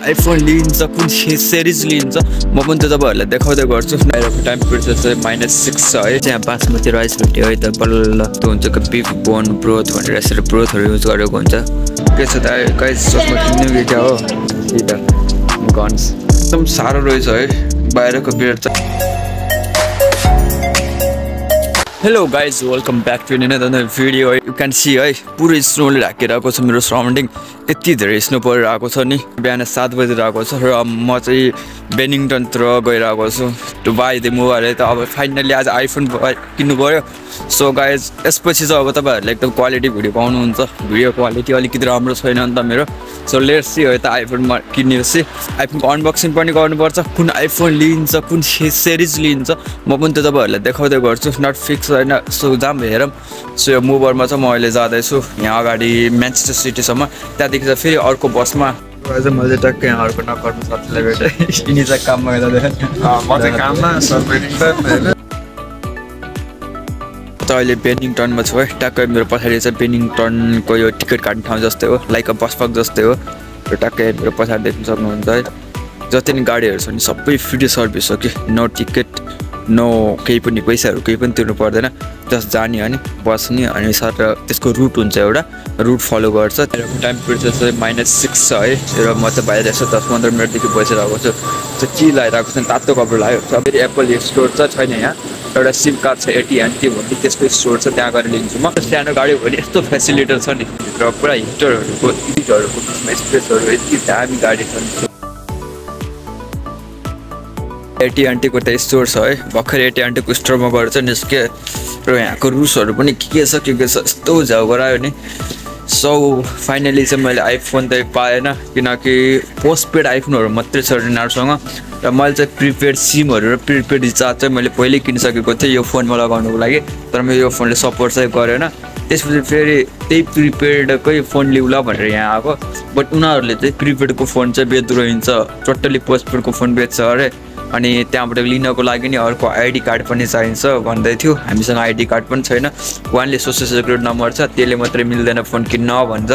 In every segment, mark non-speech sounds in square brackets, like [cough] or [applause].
IPhone लिन्छ कुन series लिन्छ म पनि त तपाईँहरूलाई देखाउँदै गर्छु बाहिरको टेम्परेचर चाहिँ माइनस सिक्स छ है त्यहाँ बासमती राइस भेट्यो है त बल्ल त्यो हुन्छ बिफ बोन ब्रोथ भनेर यसरी ब्रोथहरू युज गरेको हुन्छ के छ त गाइस सोचमा किन्नु कि क्या हो त्यही त गन्स एकदम साह्रो रहेछ है बाहिरको बियर चाहिँ hello guys welcome back to another video you can see है पुरै स्नोले ढाकिरहेको छ मेरो सराउन्डिङ यति धेरै स्नो परिरहेको छ नि बिहान सात बजेर आएको छ र म चाहिँ बेनिङटनतिर गइरहेको छु टु बाई द मोबाइल है त अब फाइनल्ली आज आइफोन किन्नु पऱ्यो। सो गाइज यसपछि चाहिँ अब तपाईँहरूले एकदम क्वालिटी भिडियो पाउनुहुन्छ। भिडियो क्वालिटी अलिकति राम्रो छैन नि त मेरो। सो लेट्स सी है त आइफोनमा किनेपछि आइफोनको अनबक्सिङ पनि गर्नुपर्छ। कुन आइफोन लिन्छ कुन सिरिज लिन्छ म पनि त तपाईँहरूलाई देखाउँदै गर्छु। नट फिक्स होइन सो जाम हेरौँ। सो यो मुभरमा चाहिँ म अहिले जाँदैछु। यहाँ अगाडि म्यान्चेस्टर सिटीसम्म त्यहाँदेखि चाहिँ फेरि अर्को बसमा मैले टक्कै अर्को नगर्नु साथीलाई भेटेँ यिनी चाहिँ काममा गइरहेको म चाहिँ काममा सर त अहिले बेनिङटनमा छु है। ट्याक्कै मेरो पछाडि चाहिँ बेनिङटनको यो टिकट काट्ने ठाउँ जस्तै हो। लाइक अ बसपक जस्तै हो। र ट्याक्कै मेरो पछाडि देख्न सक्नुहुन्छ है। जति नि गाडीहरू छ नि सबै फ्री सर्भिस हो कि? नो टिकट नो केही पनि पैसाहरू केही पनि तिर्नु पर्दैन। जस्ट जाने अनि बस्ने अनि सर त्यसको रुट हुन्छ एउटा। रुट फलो गर्छ। त्यहाँको टेम्परेचर चाहिँ माइनस सिक्स छ है। र म चाहिँ बाहिर यसो दस पन्ध्र मिनटदेखि बसिरहेको छु। त्यो चिल आइरहेको छ? तातो कपडा लाग्यो फेरि एप्पल स्टोर चाहिँ छैन यहाँ। एउटा सिम कार्ड छ एटिएन त्यो भन्ने त्यसको स्टोर छ त्यहाँ गएर लिन्छु म। सानो गाडी भने यस्तो फेसिलिटर छ नि। र पुरा हिटरहरूको हिटरहरूको बिचमा स्पेसहरू यति दामी गाडी छ नि। एटिएनटीको त स्टोर छ है। भर्खर एटिएनटीको स्टोरमा गएर चाहिँ निस्केँ। र यहाँको रुल्सहरू पनि के के छ के के छ यस्तो झ्याउ गरायो नि। सो फाइनली चाहिँ मैले आइफोन त पाएन। किनकि पोस्ट पेड आइफोनहरू मात्रै छ यिनीहरूसँग र मैले चाहिँ प्रिपेड सिमहरू र प्रिपेड रिचार्ज चाहिँ मैले पहिल्यै किनिसकेको थिएँ यो फोनमा लगाउनुको लागि। तर मेरो यो फोनले सपोर्ट चाहिँ गरेन। त्यसपछि फेरि त्यही प्रिपेडकै फोन लिउँला भनेर यहाँ आएको। बट उनीहरूले चाहिँ प्रिपेडको फोन चाहिँ बेच्दो रहन्छ टोटल्ली पोस्टपेडको फोन बेच्छ अरे। अनि त्यहाँबाट लिनको लागि नि अर्को आइडी कार्ड पनि चाहिन्छ भन्दै थियो। हामीसँग आइडी कार्ड पनि छैन। वानले सोसियल सेक्युरिटी नम्बर छ त्यसले मात्रै मिल्दैन फोन किन्न भन्छ।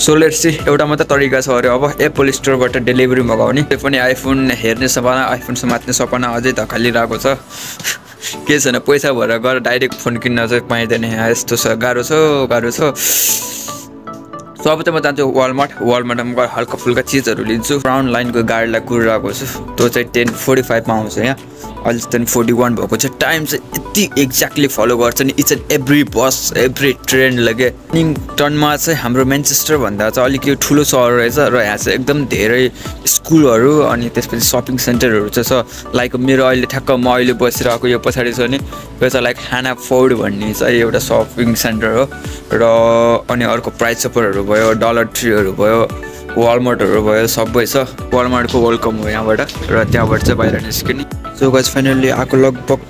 सो लेट्स चाहिँ एउटा मात्रै तरिका छ अरे। अब एप्पल स्टोरबाट डेलिभरी मगाउने। त्यो पनि आइफोन हेर्ने सपना आइफोन समात्ने सपना अझै धकालिरहेको छ। के छैन पैसा भएर गएर डाइरेक्ट फोन किन्न चाहिँ पाइँदैन यहाँ। यस्तो छ गाह्रो छ गाह्रो छ। सो अब चाहिँ म जान्छु वालमार्ट वालमार्टमा गएर हल्का फुल्का चिजहरू लिन्छु। ब्राउन लाइनको गाडीलाई कुरिरहेको छु त्यो चाहिँ टेन फोर्टी फाइभमा आउँछ यहाँ। अहिले चाहिँ फोर्टी वान भएको छ। टाइम चाहिँ यति एक्ज्याक्टली फलो गर्छ नि। Each and every bus every train लगे। टनमा चाहिँ हाम्रो मेन्चेस्टर भन्दा चाहिँ अलिक ठुलो सहर रहेछ र यहाँ चाहिँ एकदम धेरै स्कुलहरू अनि त्यसपछि सपिङ सेन्टरहरू चाहिँ छ। लाइक मेरो अहिले ठ्याक्क म अहिले बसिरहेको यो पछाडि छ नि। यो चाहिँ लाइक हाना फोर्ड भन्ने चाहिँ एउटा सपिङ सेन्टर हो। र अनि अर्को प्राइस सपरहरू भयो डलर ट्रीहरू भयो वालमार्टहरू भयो सबै छ। वालमार्टको वेलकम हो यहाँबाट र त्यहाँबाट चाहिँ बाहिर निस्किने। सो गज फाइनल्ली आएको लगभग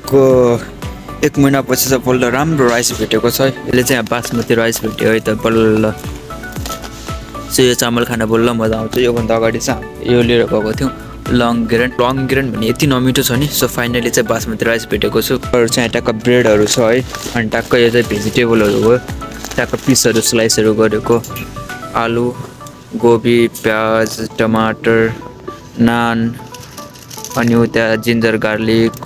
एक महिनापछि चाहिँ बल्ल राम्रो राइस भेटेको छ। यसले चाहिँ बासमती राइस भेट्यो है त बल्ल। सो यो चामल खान बल्ल मजा आउँछ। योभन्दा अगाडि चाहिँ यो लिएर गएको थियौँ लङ ग्रेन लङ ग्रेन भने यति नमिठो छ नि। सो फाइनली चाहिँ बासमती राइस भेटेको छु। अरू चाहिँ ट्याक्क ब्रेडहरू छ है। अनि ट्याक्क यो चाहिँ भेजिटेबलहरू हो। ट्याक्क पिसहरू स्लाइसहरू गरेको आलु गोबी प्याज टमाटर नान अनि उता जिन्जर गार्लिक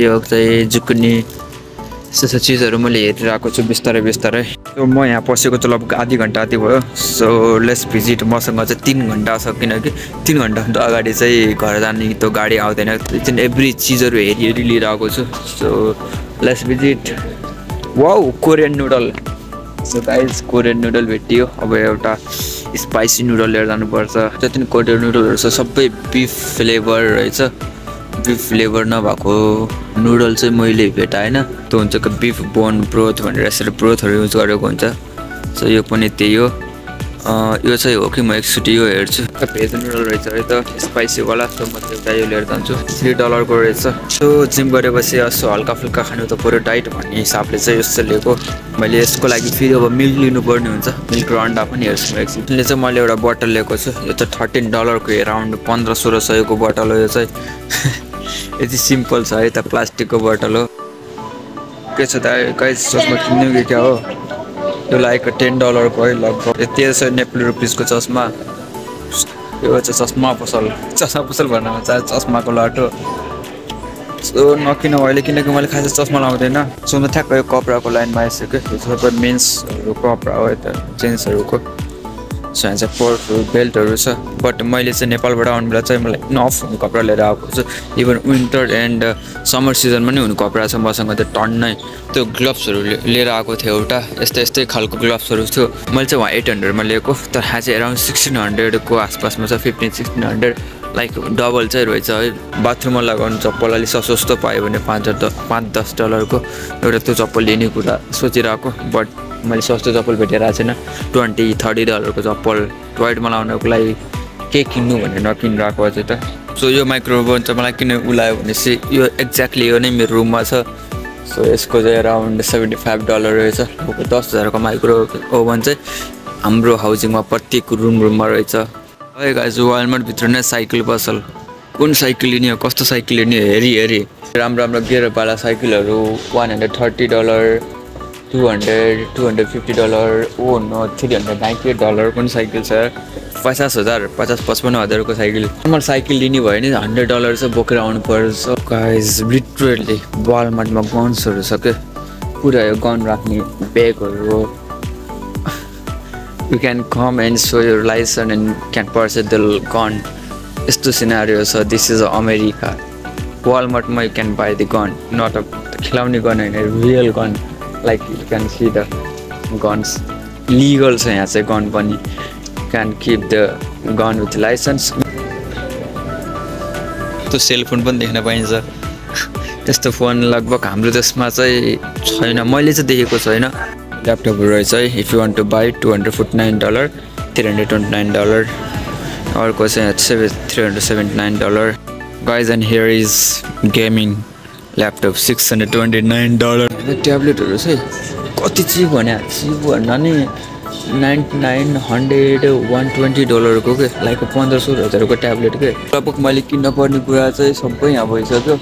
यो चाहिँ जुकुनी यस्तो यस्तो चिजहरू मैले हेरिरहेको छु बिस्तारै बिस्तारै। सो म यहाँ पसेको त लगभग आधी घन्टा जति भयो। सो लेस भिजिट मसँग चाहिँ तिन घन्टा छ किनकि तिन घन्टाभन्दा अगाडि चाहिँ घर जाने त्यो गाडी आउँदैन। चाहिँ एभ्री चिजहरू हेरी हेरी लिएर आएको छु। So let's visit wow Korean noodle so guys Korean noodle भेटियो अब एउटा स्पाइसी नुडल लिएर जानुपर्छ। जति पनि कोरियन नुडलहरू छ सबै बिफ फ्लेभर रहेछ। बिफ फ्लेभर नभएको नुडल चाहिँ मैले भेटाएन त्यो हुन्छ कि बिफ बोन ब्रोथ भनेर यसरी ब्रोथहरू युज गरेको हुन्छ। सो यो पनि त्यही हो। यो चाहिँ हो कि म एकचोटि यो हेर्छु। भेज नुडल रहेछ है त स्पाइसीवाला सो म एउटा यो लिएर जान्छु। थ्री डलरको रहेछ। सो जिम गरेपछि यसो हल्का फुल्का खानु त पऱ्यो डाइट भन्ने हिसाबले चाहिँ यस्तो लिएको। मैले यसको लागि फेरि अब मिल्क लिनुपर्ने हुन्छ मिल्क र अन्डा पनि हेर्छु म एकछिन। चाहिँ मैले एउटा बोतल लिएको छु यो चाहिँ थर्टिन डलरको एराउन्ड पन्ध्र सोह्र सयको बोतल हो यो चाहिँ। [laughs] यति सिम्पल छ है त प्लास्टिकको बोतल हो। के छ त कहीँ सोचमा किन्नु कि क्या हो? यो लाइक टेन डलरको है लगभग। तेह्र सय नेपाली रुपिसको चस्मा। यो चाहिँ चस्मा पसल। चस्मा पसल भन्नमा चाहिँ चस्माको लटो। सो नकिन अहिले किनकि मैले खासै चस्मा लाउँदैन सो म ठ्याक्क यो कपडाको लाइनमा आइसक्यो सबै मेन्सहरू कपडा हो यता जेन्ट्सहरूको। सो यहाँ चाहिँ पर्सहरू बेल्टहरू छ बट मैले चाहिँ नेपालबाट आउनु बेला चाहिँ मलाई नफ हुने कपडा लिएर आएको छु। इभन विन्टर एन्ड समर सिजनमा नि हुने कपडा छ मसँग त्यो टन्नै त्यो ग्लोभ्सहरू लिएर आएको थियो एउटा यस्तै यस्तै खालको ग्लोभ्सहरू थियो। मैले चाहिँ वहाँ एट हन्ड्रेडमा लिएको तर यहाँ चाहिँ एराउन्ड सिक्सटिन हन्ड्रेडको आसपासमा छ fifteen sixteen hundred like double चाहिँ रहेछ है। बाथरुममा लगाउनु चप्पल अलिक सस्तो पायो भने पाँच द पाँच दस डलरको एउटा त्यो चप्पल लिने कुरा सोचिरहेको। बट मैले सस्तो चप्पल भेटेर छैन। ट्वेन्टी थर्टी डलरको चप्पल टोयलेटमा लाउनको लागि के किन्नु भनेर नकिनिरहेको अझै त। सो यो माइक्रोओभन चाहिँ मलाई किन उलायो भनेपछि यो एक्ज्याक्टली यो नै मेरो रुममा छ। सो यसको चाहिँ एराउन्ड सेभेन्टी फाइभ डलर रहेछ दस हजारको माइक्रो ओभन चाहिँ हाम्रो हाउसिङमा प्रत्येक रुम रुममा रहेछ। है गाइज वालमार्टभित्र नै साइकल पसल। कुन साइकल लिने हो कस्तो साइकल लिने हो हेरी हेरी। राम्रो राम्रो गियरवाला साइकलहरू one hundred thirty dollar two hundred two hundred fifty dollar oh no three hundred ninety eight dollar पनि साइकल छ? पचास हजार पचास पचपन्न हजारको साइकल। नर्मल साइकल लिने भयो भने हन्ड्रेड डलर चाहिँ बोकेर आउनु पर्छ गाइज लिटरली वालमार्टमा गन्सहरू छ क्या पुरा यो गन राख्ने ब्यागहरू you can come and show your license and can purchase the gun. यस्तो सिनारियो छ this is America वालमार्टमा you can buy the gun not a खेलाउने गन होइन real gun like you can see the guns legal छ यहाँ चाहिँ gun पनि can keep the gun with license त्यो cellphone पनि देख्न पाइन्छ। त्यस्तो फोन लगभग हाम्रो देशमा चाहिँ छैन। मैले चाहिँ देखेको छैन। ल्यापटपहरू रहेछ है if you want to buy two hundred forty nine dollar three hundred twenty nine dollar अर्को चाहिँ seven three hundred seventy nine dollar guys and here is gaming laptop six hundred twenty nine dollar ट्याब्लेटहरू चाहिँ कति cheap भने cheap भन्दा नि ninety nine hundred one twenty डलरको के like पन्ध्र सोह्र हजारको ट्याब्लेट के लगभग मैले किन्न पर्ने कुरा चाहिँ सबै यहाँ भइसक्यो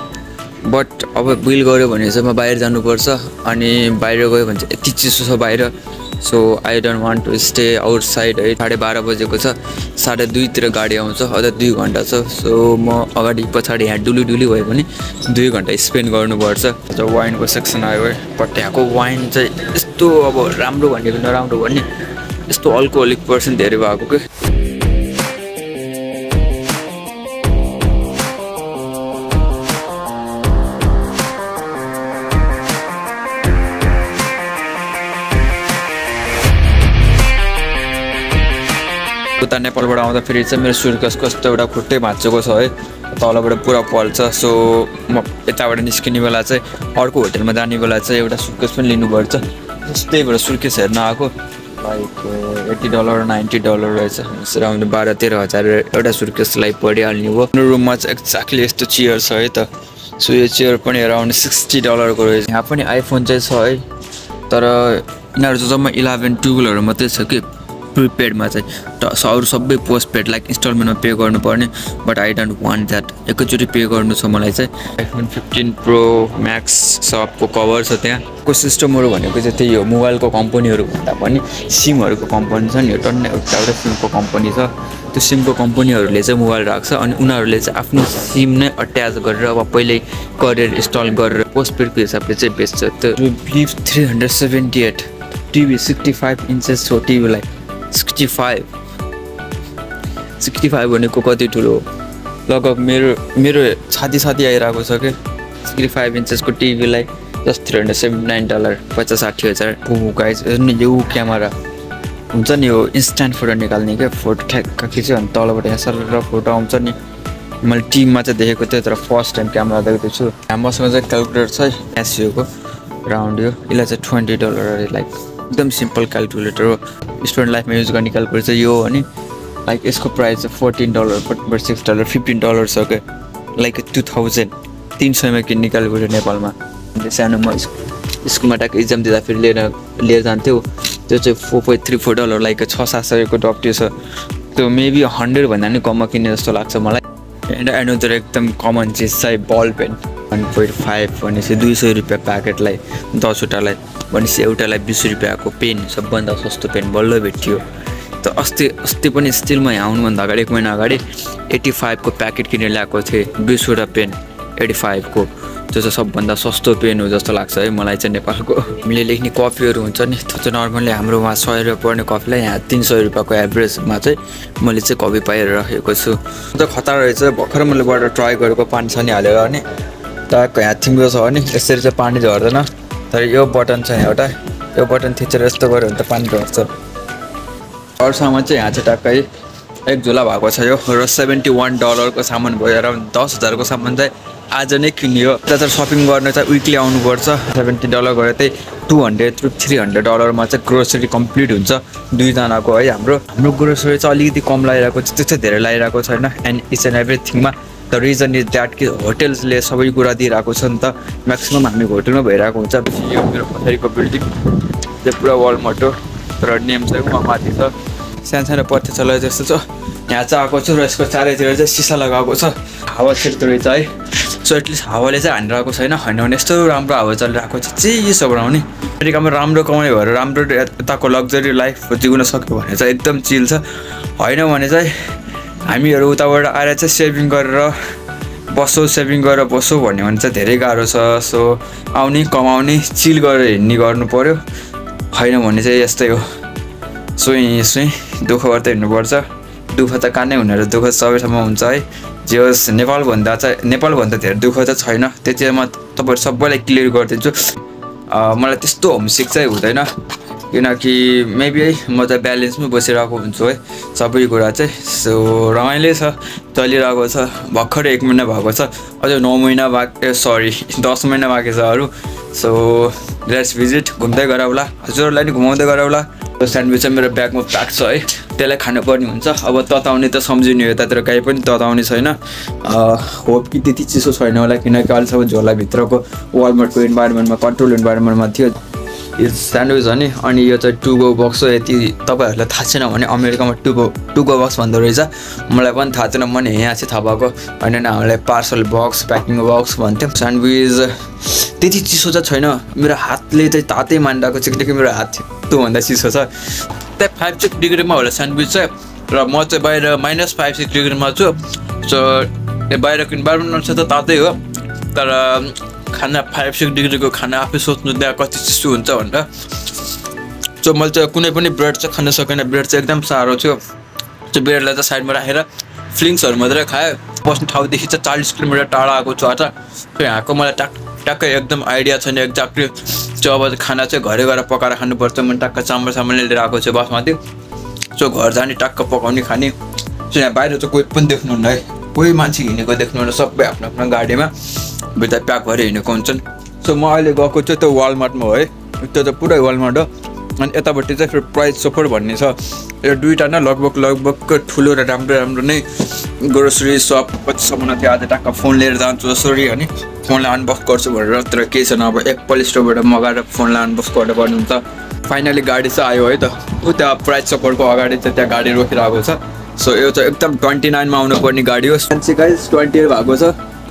बट अब बिल गऱ्यो भने चाहिँ म बाहिर जानुपर्छ अनि बाहिर गयो भने चाहिँ यति चिसो छ बाहिर. So I don't want to stay outside है साढे बाह्र बजेको छ साढे दुईतिर गाडी आउँछ अझ दुई घन्टा छ. सो म अगाडि पछाडि यहाँ डुली डुली भयो भने दुई घन्टा स्पेन्ड गर्नुपर्छ. जब वाइनको सेक्सन आयो है बट यहाँको वाइन चाहिँ यस्तो अब राम्रो भन्ने कि नराम्रो भन्ने यस्तो अल्कोहोलिक पर्सेन्ट धेरै भएको क्या उता नेपालबाट आउँदाखेरि चाहिँ मेरो सुर्कस कस्तो एउटा खुट्टै भाँचेको छ है। तलबाट पुरा पल्छ सो म यताबाट निस्किने बेला चाहिँ अर्को होटेलमा जाने बेला चाहिँ एउटा सुर्केस पनि लिनुपर्छ। त्यही भएर सुर्केस हेर्न आएको। Like eighty dollar ninety dollar रहेछ। अराउन्ड बाह्र तेह्र हजार एउटा सुर्केसलाई परिहाल्ने हो। मेरो रुममा चाहिँ एक्ज्याक्टली यस्तो चेयर छ है त। सो यो चेयर पनि एराउन्ड सिक्सटी डलरको रहेछ। यहाँ पनि आइफोन चाहिँ छ है। तर यिनीहरू चाहिँ जम्मा इलेभेन टुवेल्भहरू मात्रै छ कि? प्रिपेडमा चाहिँ त अरू सबै पोस्ट पेड लाइक इन्स्टलमेन्टमा पे गर्नुपर्ने but I don't want that एकैचोटि पे गर्नु छ मलाई चाहिँ। आइफोन फिफ्टिन प्रो म्याक्स सबको कभर छ त्यहाँ। को सिस्टमहरू भनेको चाहिँ त्यही हो मोबाइलको कम्पनीहरू भन्दा पनि सिमहरूको कम्पनी छ नि यो टन्नै एउटा एउटा सिमको कम्पनी छ। त्यो सिमको कम्पनीहरूले चाहिँ मोबाइल राख्छ अनि उनीहरूले चाहिँ आफ्नो सिम नै अट्याच गरेर अब पहिल्यै करियर इन्स्टल गरेर पोस्ट पेडको हिसाबले चाहिँ बेच्छ। त्यो believe three hundred seventy eight TV sixty five inches हो टिभीलाई सिक्सटी फाइभ सिक्सटी फाइभ भनेको कति ठुलो लगभग मेरो मेरो छाती छाती आइरहेको छ क्या सिक्सटी फाइभ इन्चेसको टिभीलाई just three hundred seventy nine dollar पचास साठी हजार गाइज यो क्यामेरा हुन्छ नि यो इन्स्ट्यान्ट फोटो निकाल्ने क्या फोटो ठ्याक्क खिच्यो भने तलबाट यहाँ सर फोटो आउँछ नि मैले टिममा चाहिँ देखेको थिएँ तर फर्स्ट टाइम क्यामेरा देखेको छु मसँग चाहिँ क्यालकुलेटर छ एसियोको राउन्ड यो यसलाई चाहिँ ट्वेन्टी डलर लाइक एकदम सिम्पल क्यालकुलेटर हो। स्टुडेन्ट लाइफमा युज गर्ने क्यालकुलेटर चाहिँ यो हो अनि लाइक यसको प्राइस चाहिँ fourteen dollar but six dollar fifteen dollar छ क्या। लाइक टु थाउजन्ड तिन सयमा किन्ने क्यालकुलेटर नेपालमा। सानोमा स्कुलमा ट्याक्क इक्जाम दिँदाखेरि लिएर लिएर जान्थ्यो। त्यो चाहिँ four point three four dollar like छ सात सयको डक्ट्यो छ त्यो मेबी हन्ड्रेड भन्दा पनि कममा किन्ने जस्तो लाग्छ मलाई। एन्ड एनोदर एकदम कमन चिज चाहिँ ball pen one point five भनेपछि दुई सय रुपियाँ प्याकेटलाई दसवटालाई भनेपछि एउटालाई बिस रुपियाँको पेन सबभन्दा सस्तो पेन बल्ल भेटियो. त अस्ति अस्ति पनि स्टिल म यहाँ आउनुभन्दा अगाडि एक महिना अगाडि एट्टी फाइभको प्याकेट किनेर ल्याएको थिएँ बिसवटा पेन एट्टी फाइभको त्यो चाहिँ सबभन्दा सस्तो पेन हो जस्तो लाग्छ है मलाई चाहिँ नेपालको। हामीले लेख्ने कपीहरू हुन्छ नि त्यो चाहिँ नर्मल्ली हाम्रो वहाँ सय रुपियाँ पर्ने कपीलाई यहाँ तिन सय रुपियाँको एभरेजमा चाहिँ मैले चाहिँ कपी पाएर राखेको छु। अन्त खतरा रहेछ भर्खर मैले बाट ट्राई गरेको पानी सानी हालेर अनि ट्याक्क यहाँ थिङ्गो छ भने यसरी चाहिँ पानी झर्दैन। तर यो बटन छ एउटा यो बटन थिचेर यस्तो गऱ्यो भने त पानी झर्छ। अरू सामान चाहिँ यहाँ चाहिँ ट्याक्कै एक झोला भएको छ यो र सेभेन्टी वान डलरको सामान भयो र दस हजारको सामान चाहिँ आज नै किनियो। त्यता चाहिँ सपिङ गर्न चाहिँ विकली आउनुपर्छ। सेभेन्टी डलर गएर चाहिँ two hundred two three hundred डलरमा चाहिँ ग्रोसरी कम्प्लिट हुन्छ। दुईजनाको है हाम्रो। हाम्रो ग्रोसरी चाहिँ अलिकति कम लगाइरहेको छ त्यस्तो धेरै लगाइरहेको छैन। एन्ड इच एन्ड एभ्रिथिङमा द रिजन इज द्याट कि होटेल्सले सबै कुरा दिइरहेको छ नि त। म्याक्सिमम् हामी होटेलमा भइरहेको हुन्छ। यो मेरो पछाडिको बिल्डिङ चाहिँ पुरा वालमाट हो र नेम चाहिँ उहाँ माथि छ। सानो सानो पत्थर जस्तो छ। यहाँ चाहिँ आएको छु र यसको चारैतिर चाहिँ सिसा लगाएको छ। हावा छिर्दो रहेछ है। सो एटलिस्ट हावाले चाहिँ हानिरहेको छैन होइन भने यस्तो राम्रो हावा चलिरहेको छ। चिसो बनाउने अमेरिकामा राम्रो कमाइ भएर राम्रो यताको लग्जरी लाइफ जिउन सक्यो भने चाहिँ एकदम चिल छ। होइन भने चाहिँ हामीहरू उताबाट आएर चाहिँ सेभिङ गरेर बसौँ सेभिङ गरेर बसौँ भन्यो भने चाहिँ धेरै गाह्रो छ। सो आउने कमाउने चिल गरेर हिँड्ने गर्नु पऱ्यो होइन भने चाहिँ यस्तै हो। सुई सुई दुःख गर्दै हिँड्नुपर्छ। दुःख त कानै हुनेर दुःख सबै ठाउँमा हुन्छ है। जे होस् नेपालभन्दा चाहिँ नेपालभन्दा धेरै दुःख त छैन। त्यति म तपाईँहरू सबैलाई क्लियर गरिदिन्छु। मलाई त्यस्तो होमसिक चाहिँ हुँदैन। किनकि मेबी है म चाहिँ ब्यालेन्समै बसिरहेको हुन्छु है। सबै कुरा चाहिँ। सो रमाइलो छ। चलिरहेको छ। भर्खर एक महिना भएको छ। अझै नौ महिना बाँकी सरी दस महिना बाँकी छ अरू। सो लेट्स भिजिट घुम्दै गराउला हजुरहरूलाई नि घुमाउँदै गराउला स्यान्डविच चाहिँ मेरो ब्यागमा प्याक छ है। त्यसलाई खानुपर्ने हुन्छ। अब तताउने त सम्झिने हो यतातिर काहीँ पनि तताउने छैन। होप कि त्यति चिसो छैन होला किनकि अहिलेसम्म झोलाभित्रको वालमार्टको इन्भाइरोमेन्टमा कन्ट्रोल इन्भाइरोमेन्टमा थियो। स्यान्डविच हो नि अनि यो चाहिँ टुगो बक्स हो यति तपाईँहरूलाई थाहा छैन भने अमेरिकामा टुगो टुगो बक्स भन्दो रहेछ। मलाई पनि थाहा छैन मैले यहाँ चाहिँ थाहा भएको होइन हामीलाई पार्सल बक्स प्याकिङ बक्स भन्थ्यौँ। स्यान्डविच त्यति चिसो चाहिँ छैन। मेरो हातले चाहिँ तातै मानिरहेको छ किनकि मेरो हात त्योभन्दा चिसो छ। त्यहाँ फाइभ सिक्स डिग्रीमा होला स्यान्डविच चाहिँ। र म चाहिँ बाहिर माइनस फाइभ सिक्स डिग्रीमा छु। सो बाहिरको इन्भाइरोमेन्ट चाहिँ त तातै हो। तर खाना फाइभ सिक्स डिग्रीको खाना आफै सोच्नु त्यहाँ कति चिसो हुन्छ भनेर। सो मैले चाहिँ कुनै पनि ब्रेड चाहिँ खान सकेन। ब्रेड चाहिँ एकदम साह्रो थियो। त्यो ब्रेडलाई चाहिँ साइडमा राखेर फ्लिङ्सहरू मात्रै खाएँ। बस्ने ठाउँदेखि चाहिँ चालिस किलोमिटर टाढा आएको छु आज। त्यो यहाँको मलाई ट्याक ट्याक्कै एकदम आइडिया छैन एक्ज्याक्टली। त्यो अब खाना चाहिँ घरै गएर पकाएर खानुपर्छ। मैले टक्क चामल सामल लिएर आएको छु बसमाथि। सो घर जाने टक्क पकाउने खाने। सो यहाँ बाहिर चाहिँ कोही पनि देख्नुहुन्न है। कोही मान्छे हिँडेको देख्नुहुन्न सबै आफ्नो आफ्नो गाडीमा भित्र प्याक भएर हिँडेको हुन्छन्। सो म अहिले गएको चाहिँ त्यो वालमार्टमा हो है। त्यो चाहिँ पुरै वालमार्ट हो। अनि यतापट्टि चाहिँ फेरि प्राइस सपोर्ट भन्ने छ। यो दुइटा नै लगभग लगभग ठुलो र राम्रो राम्रो नै ग्रोसरी सप कतिसम्म थियो आज टक्क फोन लिएर जान्छु जसरी अनि फोनलाई अनबक्स गर्छु भनेर तर केही छैन। अब एकपल्ट स्टोरबाट मगाएर फोनलाई अनबक्स गर्नु पर्ने हुन्छ। फाइनली गाडी चाहिँ आयो है त। ऊ त्यहाँ प्राइस सपोर्टको अगाडि चाहिँ त्यहाँ गाडी रोकिरहेको छ। सो यो चाहिँ एकदम ट्वेन्टी नाइनमा आउनुपर्ने गाडी हो। मान्छे गाइस ट्वेन्टी एट भएको छ।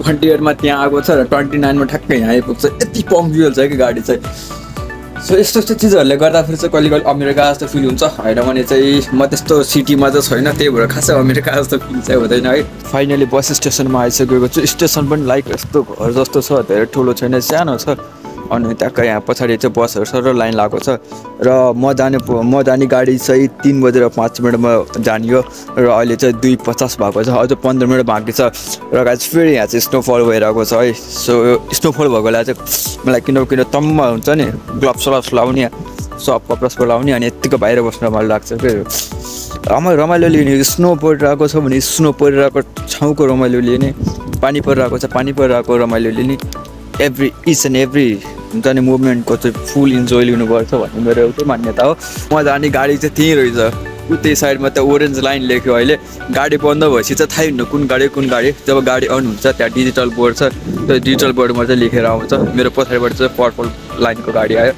ट्वेन्टी एटमा त्यहाँ आएको छ र ट्वेन्टी नाइनमा ठ्याक्कै यहाँ आइपुग्छ। यति पङ्क्चुअल छ कि गाडी चाहिँ। सो यस्तो यस्तो चिजहरूले गर्दाखेरि चाहिँ कहिले कहिले अमेरिका जस्तो फिल हुन्छ। होइन भने चाहिँ म त्यस्तो सिटीमा चाहिँ छैन। त्यही भएर खासै अमेरिका जस्तो फिल चाहिँ हुँदैन है। फाइनली बस स्टेसनमा आइसकेको छु। स्टेसन पनि लाइक यस्तो घर जस्तो छ। धेरै ठुलो छैन सानो छ। अनि ट्याक्कै यहाँ पछाडि चाहिँ बसहरू सर लाइन लागेको छ। र म जाने म जाने गाडी चाहिँ तिन बजेर पाँच मिनटमा जानियो। र अहिले चाहिँ दुई पचास भएको छ अझ पन्ध्र मिनट बाँकी छ। र गाडी फेरि यहाँ चाहिँ स्नोफल भइरहेको छ है। सो स्नोफल भएकोलाई चाहिँ मलाई किन किन तम्म हुन्छ नि ग्लोभ्स सल्भ्स लाउने सब कपडासको लाउने अनि यत्तिको बाहिर बस्न मलाई लाग्छ कि रमाइलो रमाइलो लिने स्नो परिरहेको छ भने स्नो परिरहेको ठाउँको रमाइलो लिने पानी परिरहेको छ पानी परिरहेको रमाइलो लिने। एभ्री इच एन्ड एभ्री हुन्छ नि मुभमेन्टको चाहिँ फुल इन्जोय लिनुपर्छ भन्ने मेरो एउटै मान्यता हो। म जाने गाडी चाहिँ त्यहीँ रहेछ। उतै साइडमा त ओरेन्ज लाइन लेख्यो अहिले। गाडी बन्द भएपछि चाहिँ थाहै हुन्न कुन गाडी कुन गाडी जब गाडी अन हुन्छ त्यहाँ डिजिटल बोर्ड छ। त्यो डिजिटल बोर्डमा चाहिँ लेखेर आउँछ। मेरो पछाडिबाट चाहिँ पर्पल लाइनको गाडी आयो।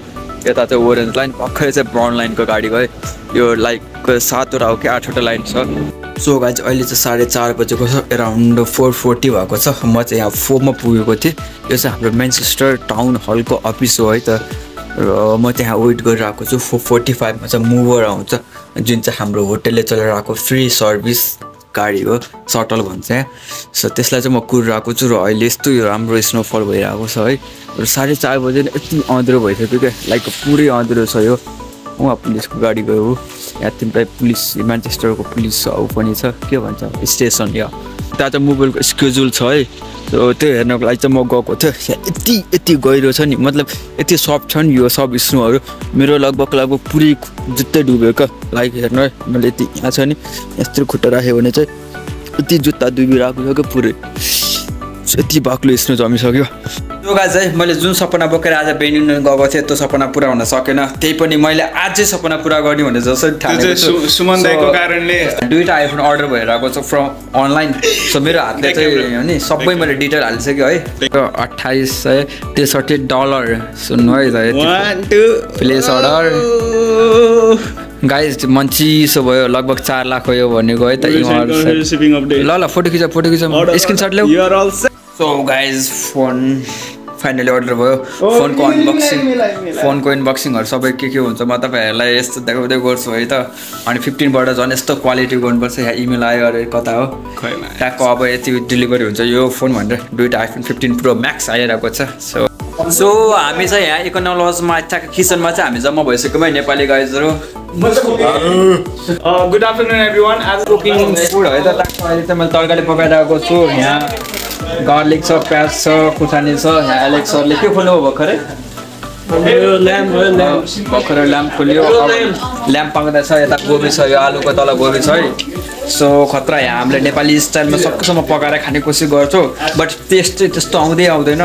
यता चाहिँ ओरेन्ज लाइन भर्खरै चाहिँ ब्राउन लाइनको गाडी गयो। यो लाइक सातवटा हो कि आठवटा लाइन छ। सो गाइज अहिले चाहिँ साढे चार बजेको छ एराउन्ड फोर फोर्टी भएको छ। म चाहिँ यहाँ फोरमा पुगेको थिएँ। यो चाहिँ हाम्रो मेन्चेस्टर टाउन हलको अफिस हो है त। र म त्यहाँ वेट गरिरहेको छु। फोर फोर्टी फाइभमा चाहिँ मुभर आउँछ। जुन चाहिँ हाम्रो होटेलले चलेर आएको फ्री सर्भिस गाडी हो सटल भन्छ यहाँ। सो त्यसलाई चाहिँ म कुरिरहेको छु र अहिले यस्तो यो राम्रो स्नोफल भइरहेको छ है। र साढे चार बजे नै यति अँध्रो भइसक्यो क्या। लाइक पुरै अँध्रो छ यो। उहाँ पुलिसको गाडी गयो। हो यहाँ तिमीलाई पुलिस म्यान्चेस्टरको पुलिस ऊ पनि छ। के भन्छ? स्टेसन या। त्यहाँ चाहिँ मोबाइलको स्केड्युल छ है। त्यो हेर्नको लागि चाहिँ म गएको थिएँ। यति यति गहिरो छ नि। मतलब यति सफ्ट छ नि यो सब स्नोहरू। मेरो लगभग लगभग पुरै जुत्तै डुब्यो क्या लाइक हेर्नु है मैले यति यहाँ छ नि यस्तो खुट्टा राख्यो भने चाहिँ यति जुत्ता डुबिरहेको छ क्या पुरै। यति बाक्लो स्नो जमिसक्यो। त्यो गाज चाहिँ मैले जुन सपना बोकेर आज बेनिन गएको थिएँ त्यो सपना पुरा हुन सकेन। त्यही पनि मैले अझै सपना पुरा गर्ने भने जसरी सुमन दाईको So, कारणले दुइटा आइफोन अर्डर भइरहेको छ फ्रम अनलाइन सो मेरो हातले चाहिँ नि सबै मैले डिटेल हालिसक्यो है। अठाइस सय त्रिसठी डलर सुन्नु है त प्लेस अर्डर गाइस मन चिसो भयो लगभग चार लाख हो यो भनेको है त ल ल फोटो खिच फोटो खिच। Screenshot set so guys phone finally order भयो. फोनको अनबक्सिङ फोनको अनबक्सिङहरू सबै के के हुन्छ म तपाईँहरूलाई यस्तो देखाउँदै गर्छु है त। अनि फिफ्टिनबाट झन् यस्तो क्वालिटी गर्नुपर्छ यहाँ इमेल आयो अरे कता हो। ट्यागको अब यति डेलिभरी हुन्छ। यो फोन भनेर दुइटा आइफोन फिफ्टिन प्रो म्याक्स आइरहेको छ। सो सो हामी चाहिँ यहाँ इकोनोलजमा ट्याग किचनमा चाहिँ हामी जम्मा भइसक्यौँ है नेपाली गाइजहरू। गुड आफ्टरनुन एभ्रिवान आज कुकिङ फुड है त। ट्यागको अहिले चाहिँ मैले तरकारी पकाइरहेको छु। यहाँ गार्लिक छ प्याज छ खुर्सानी छ यहाँ एलेक्स सरले के खोल्नु भर्खरै? भर्खरै ल्याम्प खोल्यो ल्याम्प पाउँदैछ यता गोबी छ यो आलुको तल गोबी छ है। सो खतरा यहाँ हामीले नेपाली स्टाइलमा सबैसम्म पकाएर खाने कोसिस गर्छौँ बट टेस्ट चाहिँ त्यस्तो आउँदै आउँदैन।